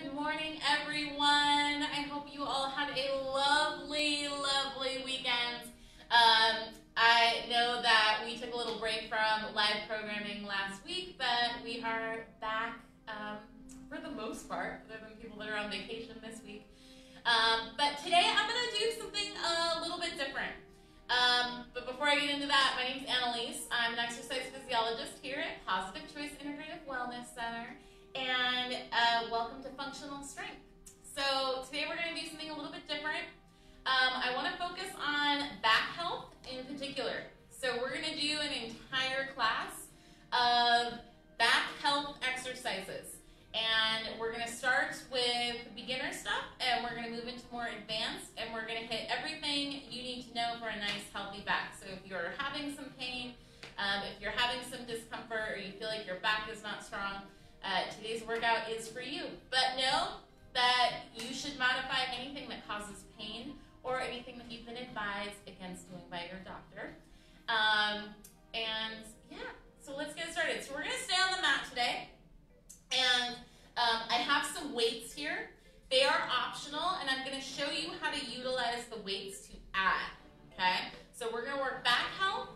Good morning, everyone. I hope you all had a lovely, lovely weekend. Um, I know that we took a little break from live programming last week, but we are back um, for the most part, other than people that are on vacation this week. Um, but today I'm going to do something a little bit different. Um, but before I get into that, my name is Anneliese. I'm an exercise physiologist here at Positive Choice Integrative Wellness Center. And uh, welcome to Functional Strength. So today we're going to do something a little bit different. Um, I want to focus on back health in particular. So we're going to do an entire class of back health exercises. And we're going to start with beginner stuff and we're going to move into more advanced and we're going to hit everything you need to know for a nice healthy back. So if you're having some pain, um, if you're having some discomfort or you feel like your back is not strong, uh, today's workout is for you. But know that you should modify anything that causes pain or anything that you've been advised against doing by your doctor. Um, and yeah, so let's get started. So we're to stay on the mat today. And um, I have some weights here. They are optional, and I'm going to show you how to utilize the weights to add, okay? So we're going to work back health,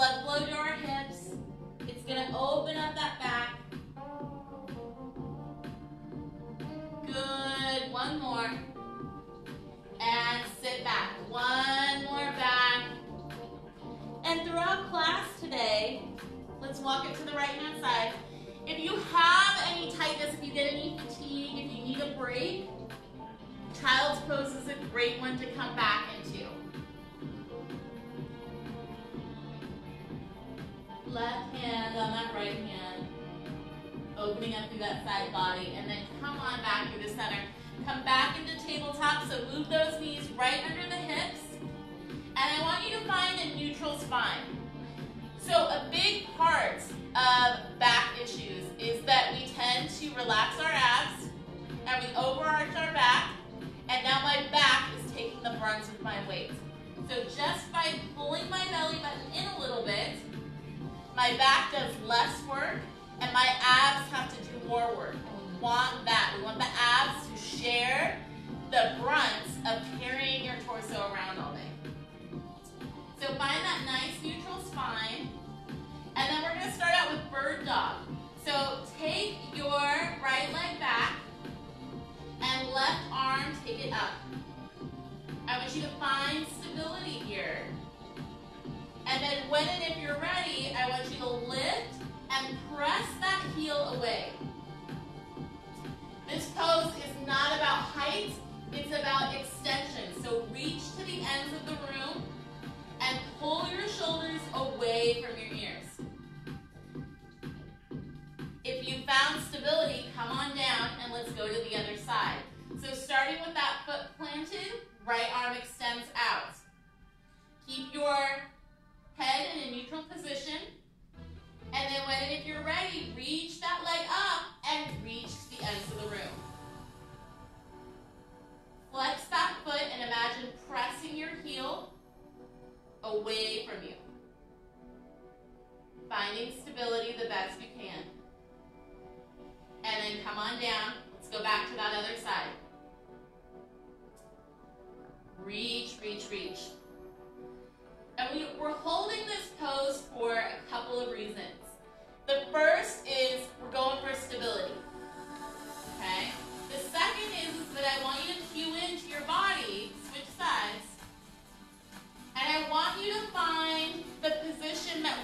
blood flow to our hips. It's gonna open up that back. Good, one more. And sit back, one more back. And throughout class today, let's walk it to the right hand side. If you have any tightness, if you get any fatigue, if you need a break, child's pose is a great one to come back into. left hand on that right hand, opening up through that side body, and then come on back through the center. Come back into tabletop, so move those knees right under the hips, and I want you to find a neutral spine. So a big part of back issues is that we tend to relax our abs, and we overarch our back, and now my back is taking the brunt of my weight. So just by pulling my belly button in a little bit, my back does less work and my abs have to do more work. We want that. We want the abs to share the brunt of carrying your torso around all day. So find that nice neutral spine. And then we're gonna start out with bird dog. So take your right leg back and left arm, take it up. I want you to find stability here. And then when and if press that heel away. This pose is not about height, it's about extension. So reach to the ends of the room and pull your shoulders away from your ears. If you found stability, come on down and let's go to the other side. So starting with that foot planted, right arm extends out. Keep your head in a neutral position. And then when if you're ready, reach that leg up and reach the ends of the room. Flex that foot and imagine pressing your heel away from you. Finding stability the best you can. And then come on down. Let's go back to that other side. Reach, reach, reach. And we, we're holding this pose for a couple of reasons. The first is we're going for stability. Okay? The second is, is that I want you to cue into your body, switch sides, and I want you to find the position that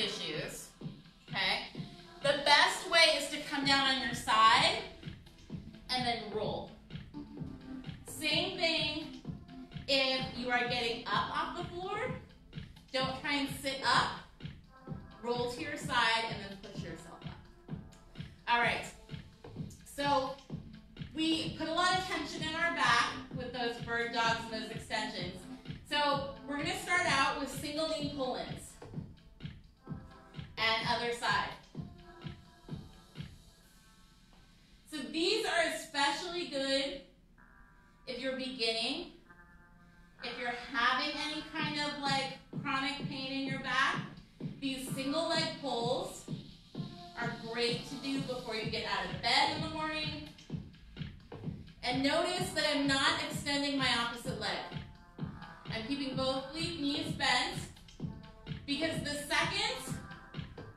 issues, okay, the best way is to come down on your side and then roll. Same thing if you are getting up off the floor. Don't try and sit up. Roll to your side and then push yourself up. All right. So we put a lot of tension in our back with those bird dogs and those extensions. So we're going to start out with single knee pull-ins. And other side. So these are especially good if you're beginning, if you're having any kind of like chronic pain in your back, these single leg pulls are great to do before you get out of bed in the morning. And notice that I'm not extending my opposite leg. I'm keeping both knees bent because the second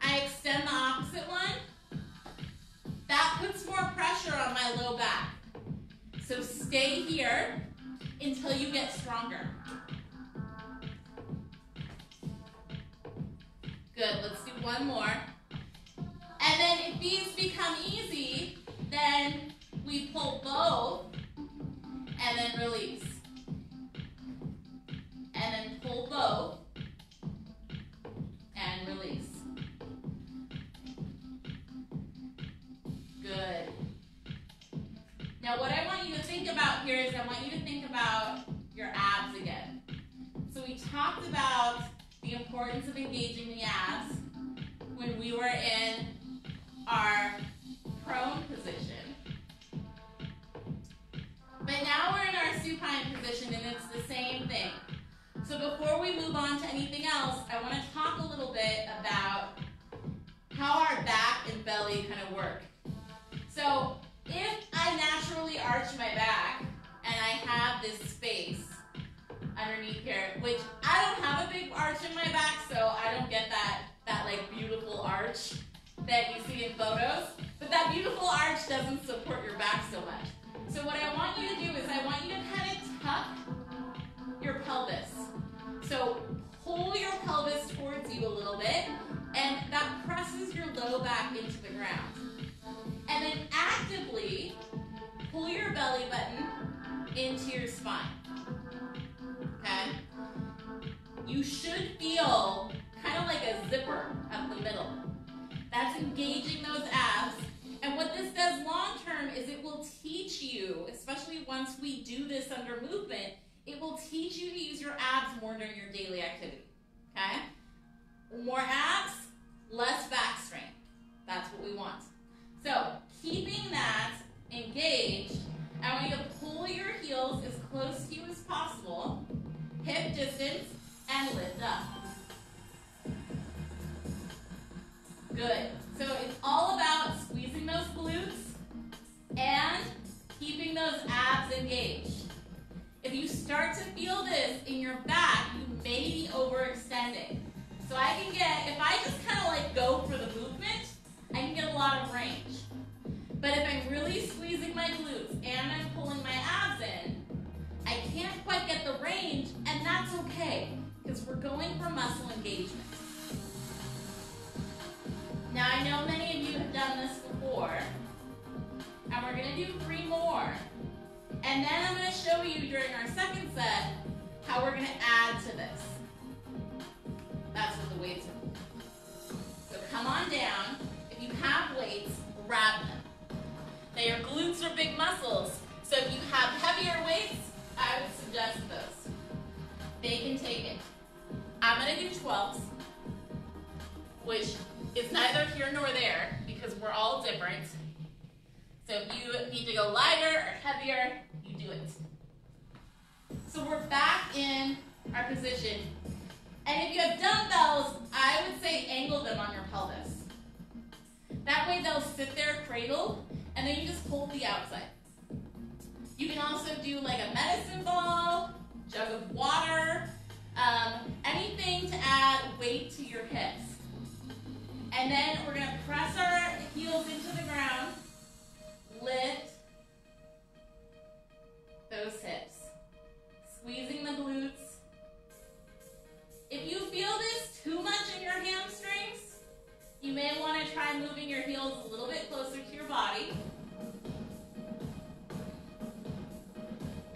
I extend the opposite one, that puts more pressure on my low back. So stay here until you get stronger. Good, let's do one more. And then if these become easy, then we pull both and then release. Importance of engaging the abs when we were in our prone position. But now we're in our supine position and it's the same thing. So before we move on to anything else, I want to talk a little bit about how our back and belly kind of work. Arch doesn't support your back so much. So what I want you to do is I want you to kind of tuck your pelvis. So pull your pelvis towards you a little bit, and that presses your low back into the ground. And then actively pull your belly button into your spine. Okay? You should feel kind of like a zipper up the middle. That's engaging those abs. Once we do this under movement, it will teach you to use your abs more during your daily activity. Okay? More abs, less back strain. That's what we want. So, keeping that engaged, I want you to pull your heels as close to you as possible, hip distance, and lift up. Good. So it's all about squeezing those glutes and keeping those abs engaged. If you start to feel this in your back, you may be overextending. So I can get, if I just kind of like go for the movement, I can get a lot of range. But if I'm really squeezing my glutes and I'm pulling my abs in, I can't quite get the range, and that's okay, because we're going for muscle engagement. Now I know many of you have done this before, and we're gonna do three more. And then I'm gonna show you during our second set how we're gonna add to this. That's what the weights are. So come on down. If you have weights, grab them. Now your glutes are big muscles, so if you have heavier weights, I would suggest those. They can take it. I'm gonna do 12s, which is neither here nor there because we're all different. So if you need to go lighter or heavier, you do it. So we're back in our position. And if you have dumbbells, I would say angle them on your pelvis. That way they'll sit there cradled, and then you just hold the outside. You can also do like a medicine ball, jug of water, um, anything to add weight to your hips. And then we're gonna press our heels into the ground, lift those hips, squeezing the glutes. If you feel this too much in your hamstrings, you may wanna try moving your heels a little bit closer to your body.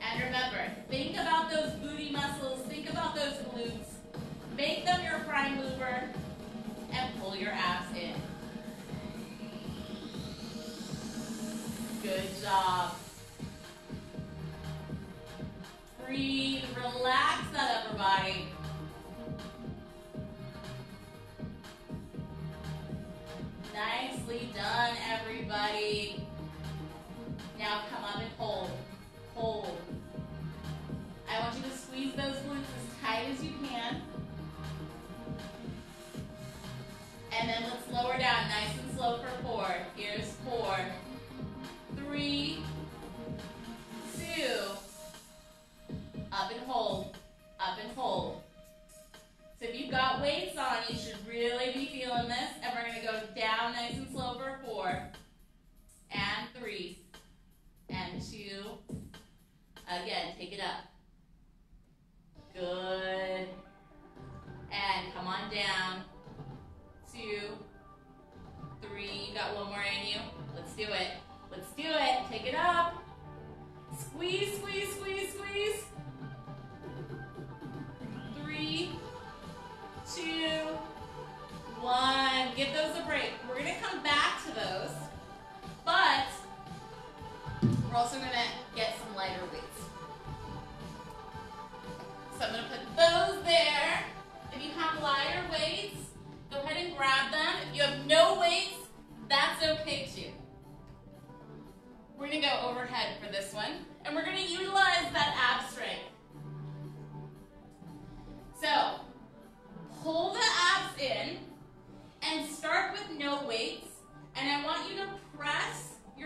And remember, think about those booty muscles, think about those glutes. Make them your prime mover and pull your abs in. Good job. Breathe, relax that upper body. Nicely done, everybody. Now come up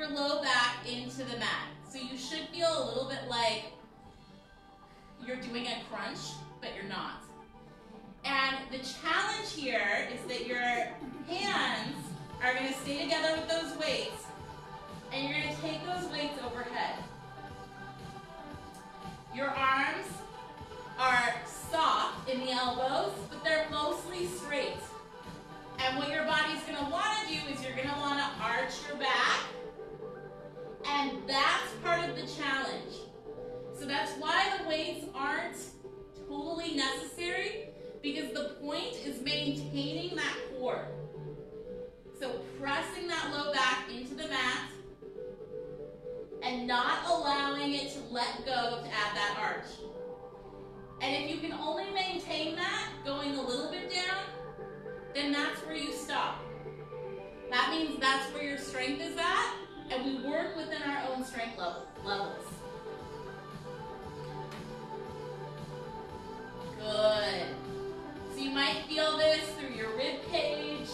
your low back into the mat. So you should feel a little bit like you're doing a crunch, but you're not. And the challenge here is that your hands are gonna stay together with those weights, and you're gonna take those weights overhead. Your arms are soft in the elbows, but they're mostly straight. And what your body's gonna wanna do is you're gonna wanna arch your back, and that's part of the challenge. So that's why the weights aren't totally necessary because the point is maintaining that core. So pressing that low back into the mat and not allowing it to let go to add that arch. And if you can only maintain that going a little bit down, then that's where you stop. That means that's where your strength is at, and we work within our own strength level, levels. Good. So you might feel this through your rib cage,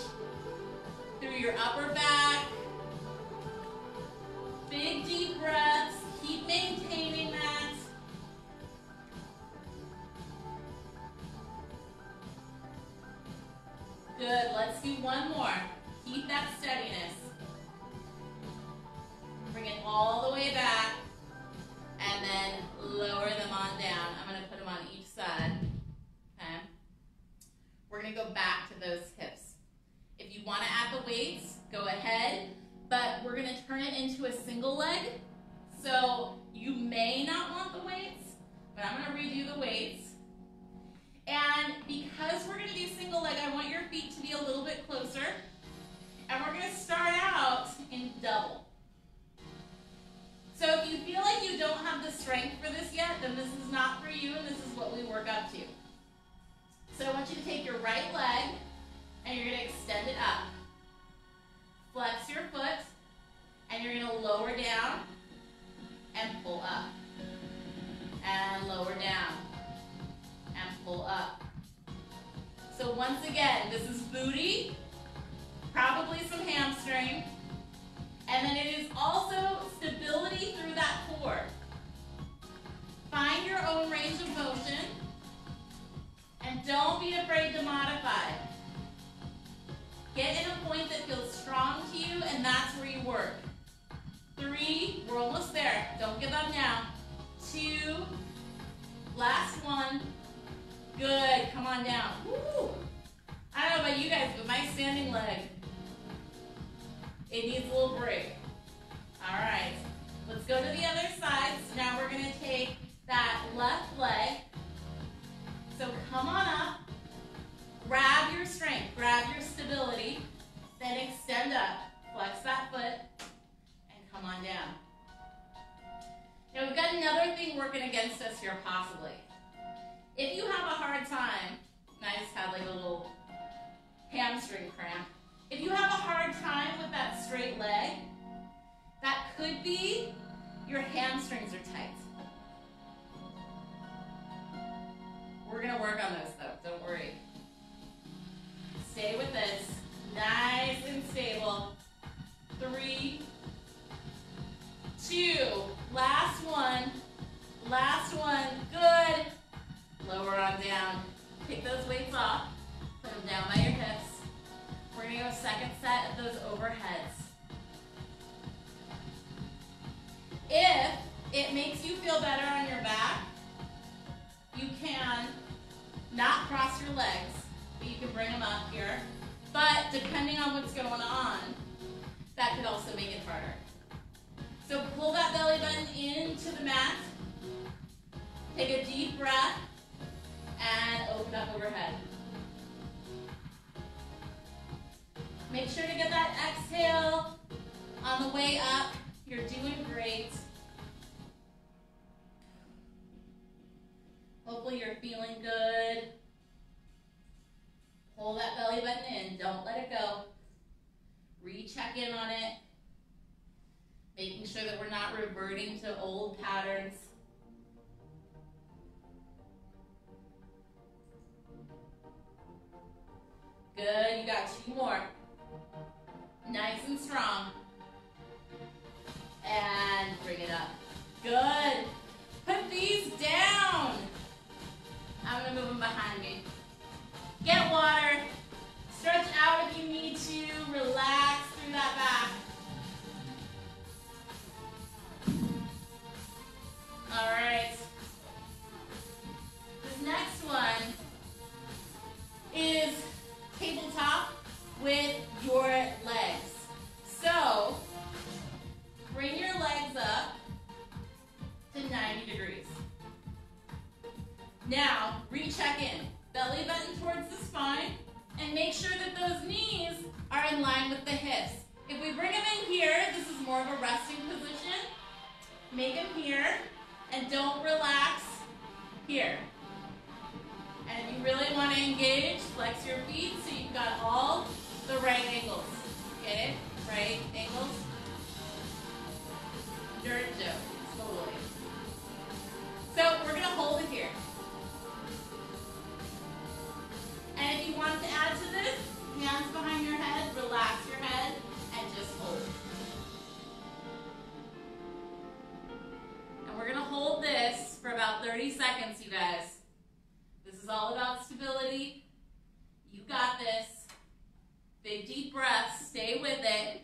through your upper back. Big deep breaths. Keep maintaining that. Good. Let's do one more. Keep that steadiness. All the way back and then lower them on down. I'm going to put them on each side. Okay? We're going to go back to those hips. If you want to add the weights, go ahead, but we're going to turn it into a single leg. So you may not want the weights, but I'm going to redo the weights. And because we're gonna do single leg, I want your feet to be a little bit closer. And we're gonna start out in double. So if you feel like you don't have the strength for this yet, then this is not for you and this is what we work up to. So I want you to take your right leg and you're gonna extend it up. Flex your foot and you're gonna lower down and pull up. And lower down and pull up. So once again, this is booty, probably some hamstring, and then it is also stability through that core. Find your own range of motion, and don't be afraid to modify. Get in a point that feels strong to you, and that's where you work. Three, we're almost there. Don't give up now. Two, last one. Good, come on down. Woo. I don't know about you guys, but my standing leg, it needs a little break. All right, let's go to the other side. So now we're gonna take that left leg. So come on up, grab your strength, grab your stability, then extend up, flex that foot, and come on down. Now we've got another thing working against us here possibly. If you have a hard time, I just had like a little hamstring cramp. If you have a hard time with that straight leg, that could be your hamstrings are tight. We're gonna work on those though, don't worry. Stay with this, nice and stable. Three, two, last one, last one, good. Lower on down. Take those weights off, put them down by your hips. We're gonna go second set of those overheads. If it makes you feel better on your back, you can not cross your legs, but you can bring them up here. But depending on what's going on, that could also make it harder. So pull that belly button into the mat. Take a deep breath and open up overhead. Make sure to get that exhale on the way up. You're doing great. Hopefully you're feeling good. Pull that belly button in. Don't let it go. Recheck in on it making sure that we're not reverting to old patterns. Good, you got two more. Nice and strong. And bring it up. Good. Put these down. I'm gonna move them behind me. Get water. Stretch out if you need to. Relax through that back. All right. This next one is tabletop with your legs. So, bring your legs up to 90 degrees. Now, recheck in. Belly button towards the spine, and make sure that those knees are in line with the hips. If we bring them in here, this is more of a resting position. Make them here. And don't relax here. And if you really want to engage, flex your feet so you've got all the right angles. Get it? Right angles? Dirt joke. Totally. So we're going to hold it here. And if you want to add to this, hands behind your head, relax your head, and just hold. And we're gonna hold this for about 30 seconds, you guys. This is all about stability. You got this. Big deep breaths, stay with it.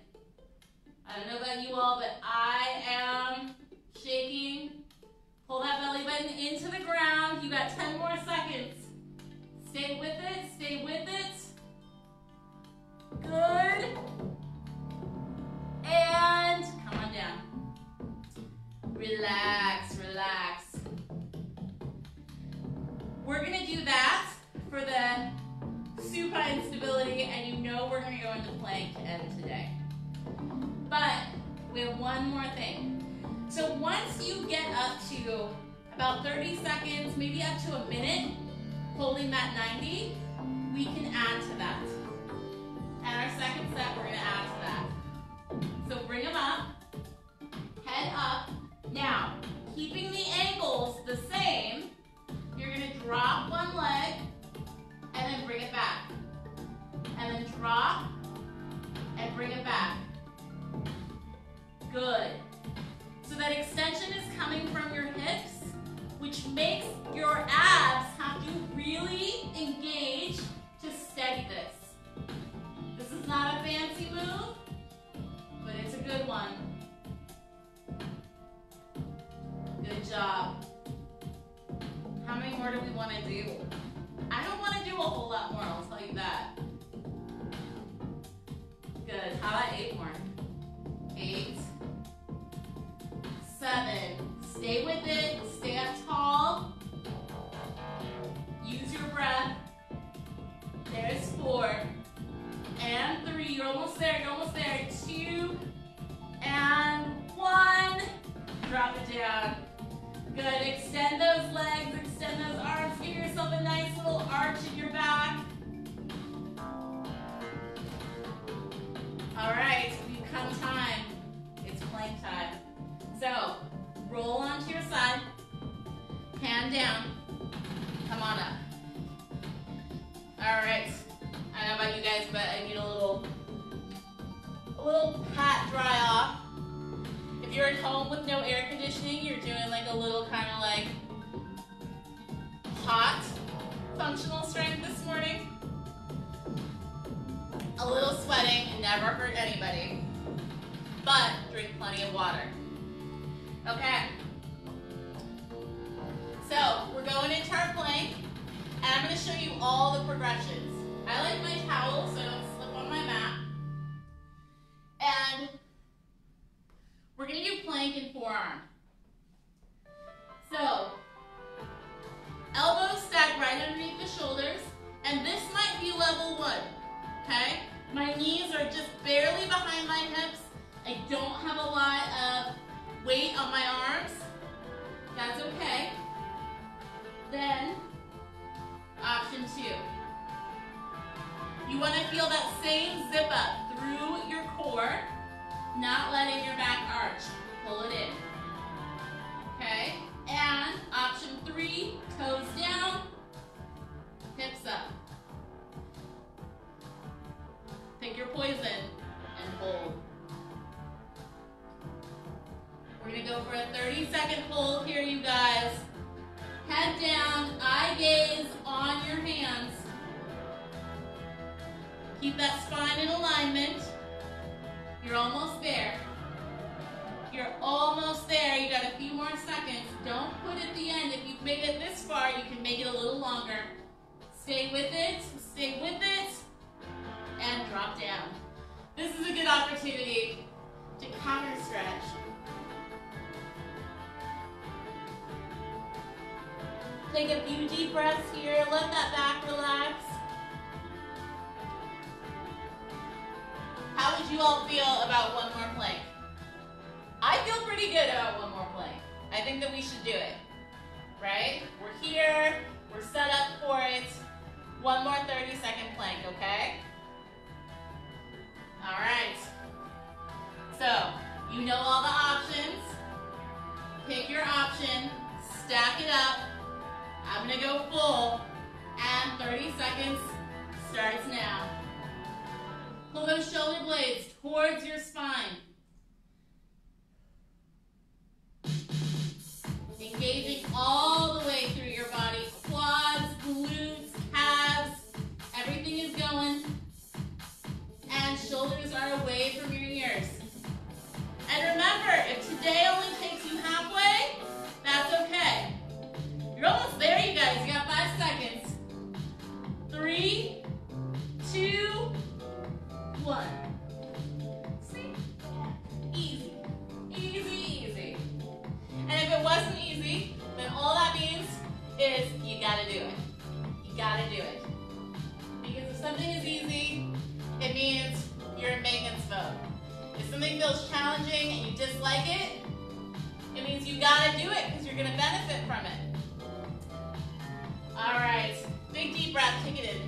I don't know about you all, but I am shaking. Pull that belly button into the ground. You got 10 more seconds. Stay with it, stay with it. Good. And come on down. Relax, relax. We're gonna do that for the supine stability, and you know we're gonna go into plank to end today. But we have one more thing. So once you get up to about 30 seconds, maybe up to a minute, holding that 90, we can add to that. And our second set, we're gonna add to that. So bring them up, head up. Now, keeping the ankles the same, you're gonna drop one leg and then bring it back. And then drop and bring it back. Good. So that extension is coming from your hips, which makes your abs have to really engage to steady this. This is not a fancy move, but it's a good one. Good job. How many more do we want to do? I don't want to do a whole lot more, I'll tell you that. Good. How about eight more? Eight. Seven. Stay with it. Stay up tall. Use your breath. There's four. And three. You're almost there. You're almost there. Two. And one. Drop it down. Good. Extend those legs. Extend letting your back arch. Pull it in. Okay? And option three, toes down, hips up. Pick your poison and hold. We're gonna go for a 30 second hold here, you guys. Head down, eye gaze on your hands. Keep that spine in alignment. You're almost there. You're almost there. You got a few more seconds. Don't put at the end. If you've made it this far, you can make it a little longer. Stay with it. Stay with it. And drop down. This is a good opportunity to counter stretch. Take a few deep breaths here. Let that back relax. How would you all feel about one more plank? I feel pretty good about one more plank. I think that we should do it, right? We're here, we're set up for it. One more 30 second plank, okay? All right. So, you know all the options. Pick your option, stack it up. I'm gonna go full, and 30 seconds starts now. Pull those shoulder blades towards your spine. Engaging all the way through your body. Quads, glutes, calves, everything is going. And shoulders are away from your ears. And remember, if today only takes you halfway, that's okay. You're almost there, you guys. You got five seconds. Three, two, one. it wasn't easy, but all that means is you gotta do it. You gotta do it. Because if something is easy, it means you're in maintenance mode. If something feels challenging and you dislike it, it means you gotta do it because you're gonna benefit from it. All right, big deep breath, kick it in.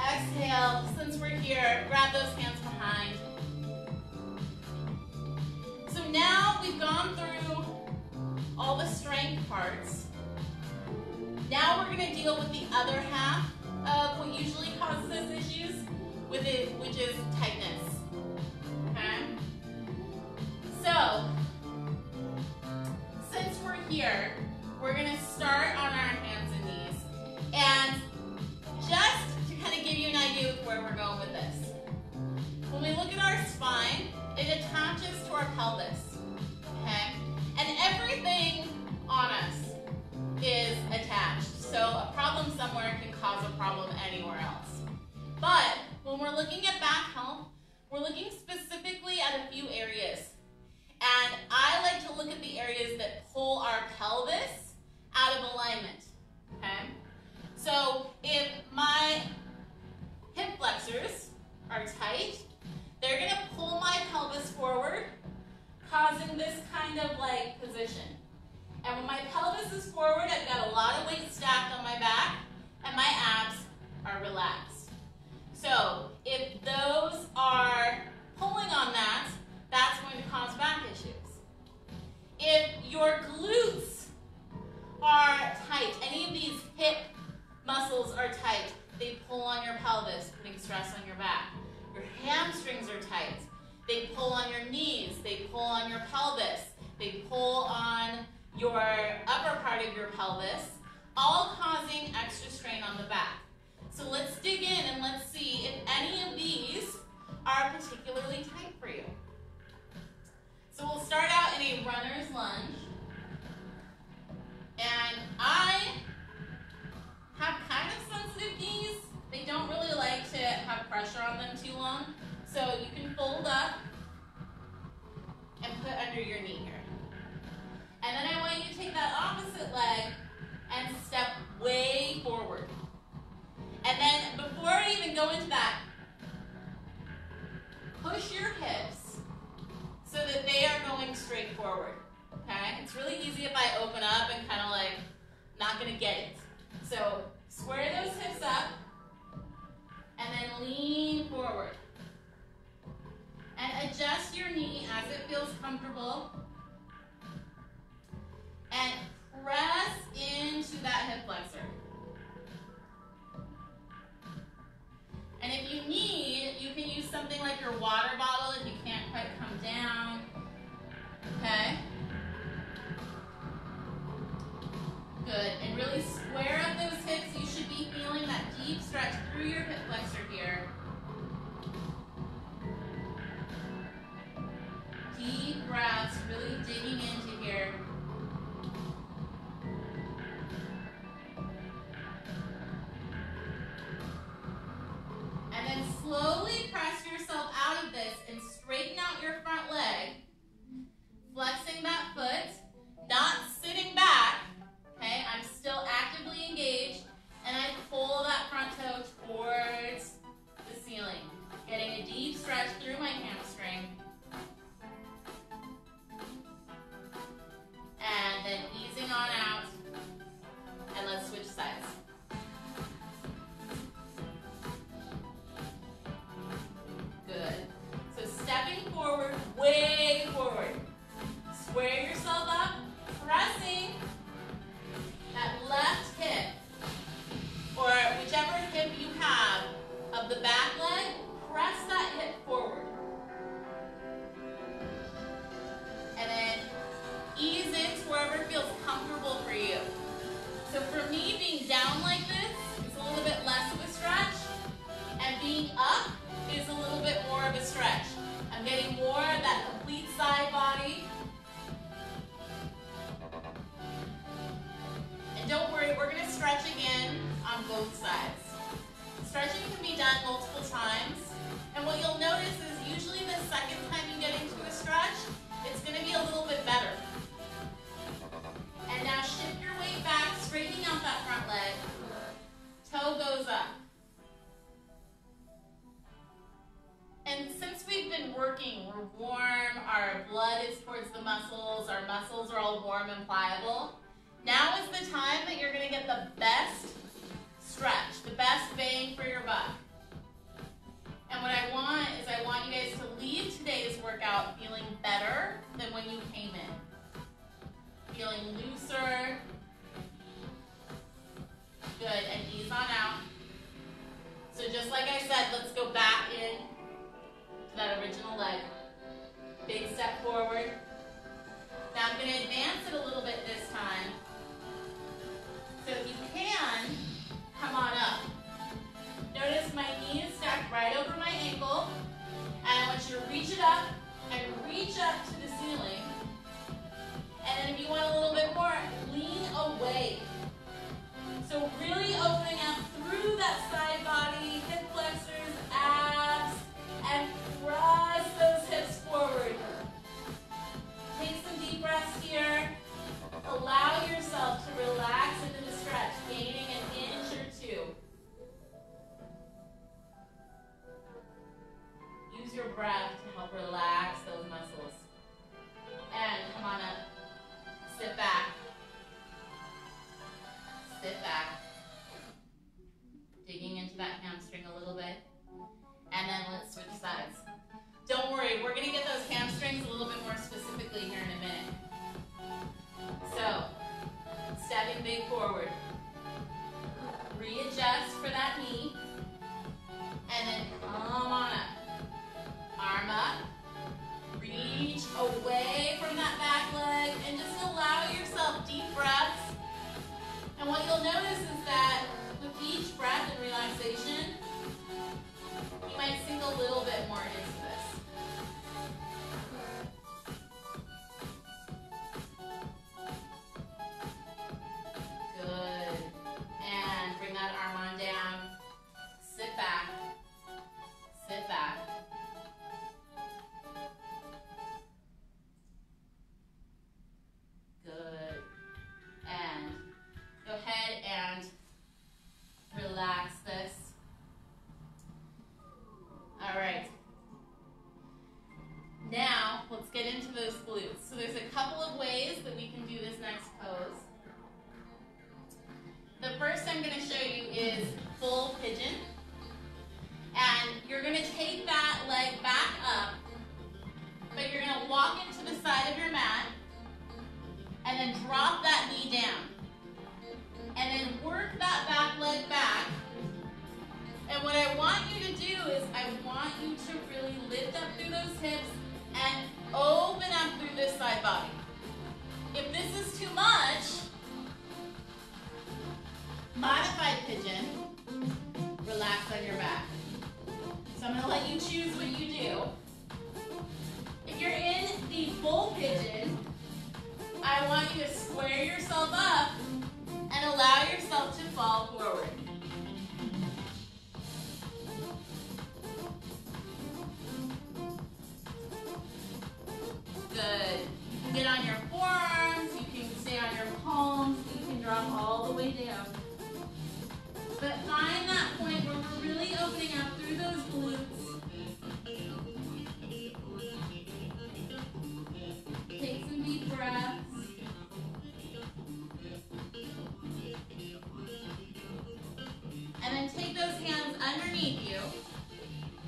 Exhale, since we're here, grab those hands behind. So now we've gone through all the strength parts. Now we're gonna deal with the other half of what usually causes us issues with it, which is tightness. Okay? So, since we're here, we're gonna start runner's lunge. And I have kind of sensitive knees. They don't really like to have pressure on them too long. So you can fold up and put under your knee here. And then I want you to take that opposite leg and step way forward. And then before I even go into that, push your hips so that they are going straight forward. Okay? It's really easy if I open up and kind of like not gonna get it. So square those hips up and then lean forward. And adjust your knee as it feels comfortable and press into that hip flexor. And if you need, you can use something like your water bottle if you can't quite come down. Okay? Good. And really square up those hips. You should be feeling that deep stretch through your hip flexor here. Deep breaths, really digging into here.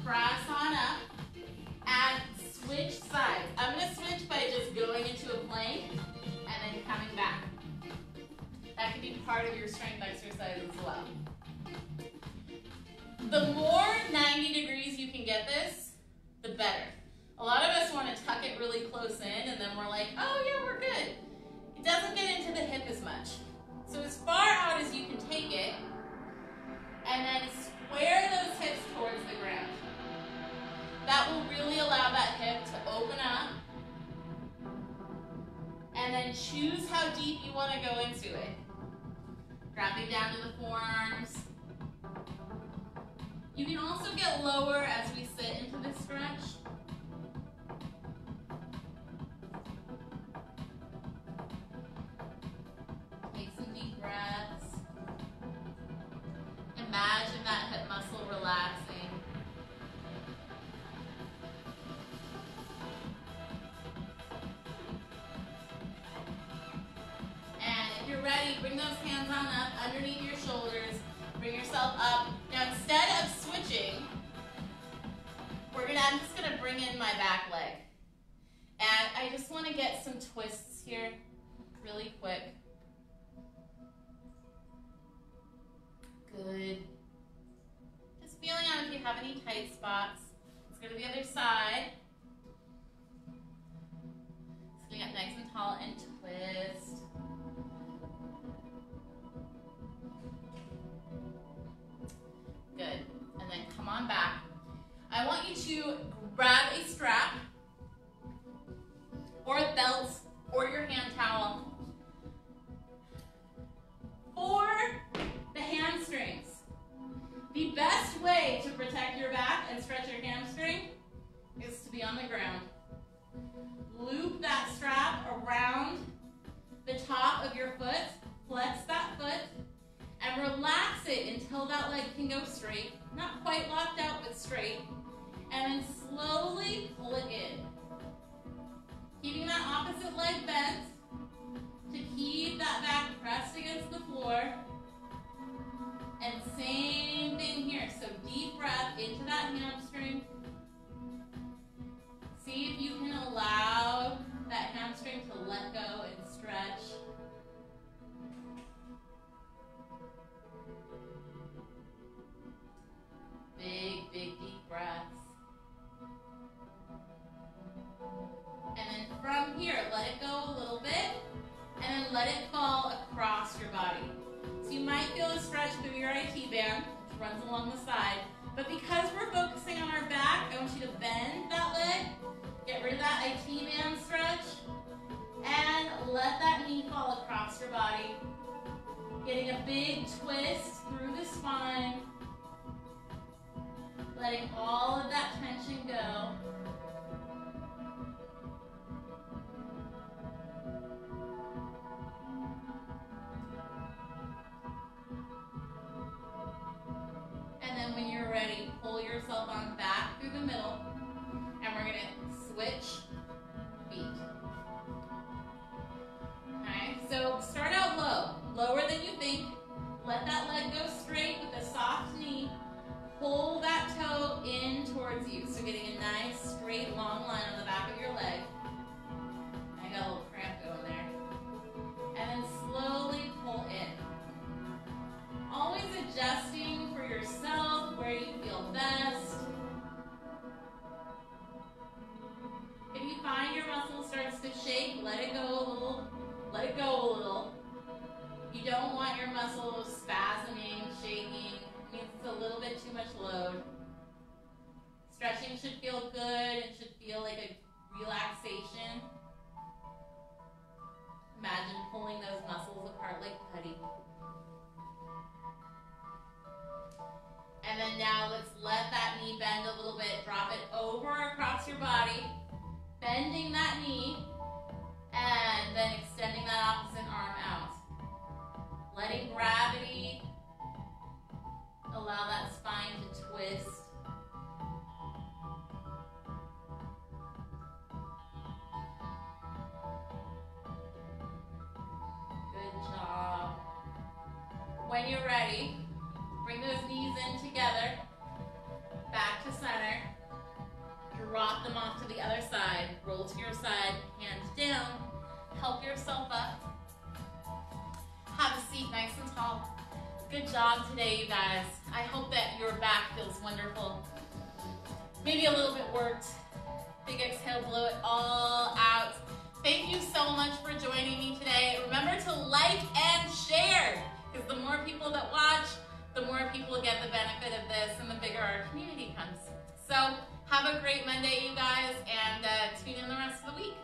Press on up, and switch sides. I'm going to switch by just going into a plank and then coming back. That can be part of your strength exercise as well. The more 90 degrees you can get this, the better. A lot of us want to tuck it really close in and then we're like, oh yeah, we're good. It doesn't get into the hip as much. So as far out as you can take it, and then square those hips towards the ground. That will really allow that hip to open up. And then choose how deep you want to go into it. Grabbing down to the forearms. You can also get lower as we sit into this stretch. Take some deep breaths. Imagine that hip muscle relaxing. Bring those hands on up underneath your shoulders. Bring yourself up. Now instead of switching, we're gonna, I'm just gonna bring in my back leg. And I just wanna get some twists here really quick. Good. Just feeling out if you have any tight spots. Let's go to the other side. Sitting up nice and tall and I want you to grab a strap or a belt or your hand towel for the hamstrings. The best way to protect your back and stretch your hamstring is to be on the ground. Loop that strap around the top of your foot, flex that foot, and relax it until that leg can go straight. Not quite locked out, but straight. And then slowly pull it in. Keeping that opposite leg bent to keep that back pressed against the floor. And same thing here. So deep breath into that hamstring. See if you can allow that hamstring to let go and stretch. Big, big, deep breaths. Here, let it go a little bit, and then let it fall across your body. So you might feel a stretch through your IT band, which runs along the side, but because we're focusing on our back, I want you to bend that leg, get rid of that IT band stretch, and let that knee fall across your body. Getting a big twist through the spine, letting all of that tension go. Ready, pull yourself on back through the middle. And we're gonna switch feet. Okay, so start out low, lower than you think. Let that leg go straight with a soft knee. Pull that toe in towards you. So getting a nice straight long line on the back of your leg. I got a little cramp going there. And then slowly pull in. Always adjusting for yourself where you feel best. If you find your muscle starts to shake, let it go a little. Let it go a little. You don't want your muscles spasming, shaking. It means it's a little bit too much load. Stretching should feel good. It should feel like a relaxation. Imagine pulling those muscles apart like putty. And then now let's let that knee bend a little bit. Drop it over across your body. Bending that knee. And then extending that opposite arm out. Letting gravity allow that spine to twist. Good job. When you're ready, bring those knees in together. Back to center. Drop them off to the other side. Roll to your side, hands down. Help yourself up. Have a seat nice and tall. Good job today, you guys. I hope that your back feels wonderful. Maybe a little bit worked. Big exhale, blow it all out. Thank you so much for joining me today. Remember to like and share, because the more people that watch, the more people get the benefit of this and the bigger our community comes. So have a great Monday, you guys, and uh, tune in the rest of the week.